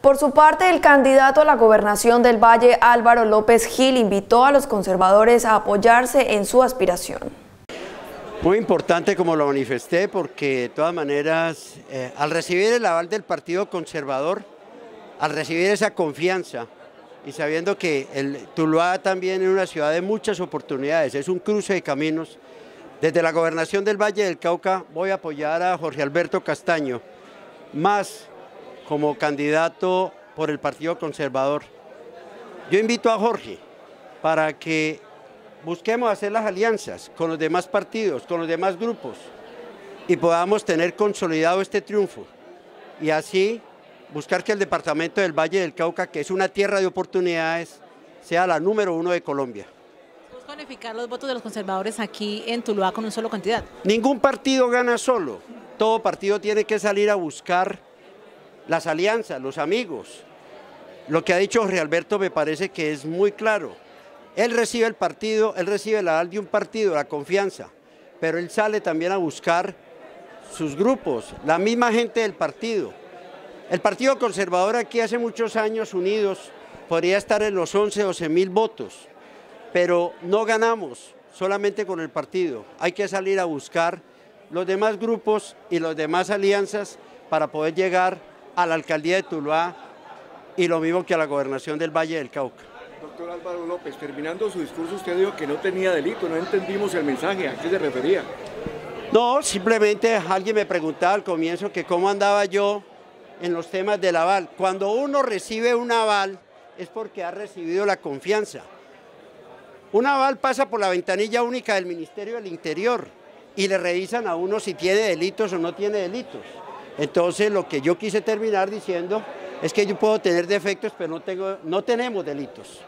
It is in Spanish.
Por su parte, el candidato a la gobernación del Valle, Álvaro López Gil, invitó a los conservadores a apoyarse en su aspiración. Muy importante como lo manifesté porque de todas maneras, eh, al recibir el aval del Partido Conservador, al recibir esa confianza y sabiendo que Tuluá también es una ciudad de muchas oportunidades, es un cruce de caminos, desde la gobernación del Valle del Cauca voy a apoyar a Jorge Alberto Castaño, más como candidato por el Partido Conservador. Yo invito a Jorge para que busquemos hacer las alianzas con los demás partidos, con los demás grupos y podamos tener consolidado este triunfo y así buscar que el departamento del Valle del Cauca, que es una tierra de oportunidades, sea la número uno de Colombia. ¿Busca unificar los votos de los conservadores aquí en Tuluá con un solo candidato? Ningún partido gana solo, todo partido tiene que salir a buscar las alianzas, los amigos. Lo que ha dicho Jorge Alberto me parece que es muy claro. Él recibe el partido, él recibe la de un partido, la confianza, pero él sale también a buscar sus grupos, la misma gente del partido. El Partido Conservador aquí hace muchos años unidos podría estar en los 11, 12 mil votos, pero no ganamos solamente con el partido. Hay que salir a buscar los demás grupos y las demás alianzas para poder llegar a la alcaldía de Tuluá y lo mismo que a la gobernación del Valle del Cauca. Doctor Álvaro López, terminando su discurso usted dijo que no tenía delito, no entendimos el mensaje, ¿a qué se refería? No, simplemente alguien me preguntaba al comienzo que cómo andaba yo en los temas del aval. Cuando uno recibe un aval es porque ha recibido la confianza. Un aval pasa por la ventanilla única del Ministerio del Interior y le revisan a uno si tiene delitos o no tiene delitos. Entonces lo que yo quise terminar diciendo es que yo puedo tener defectos, pero no, tengo, no tenemos delitos.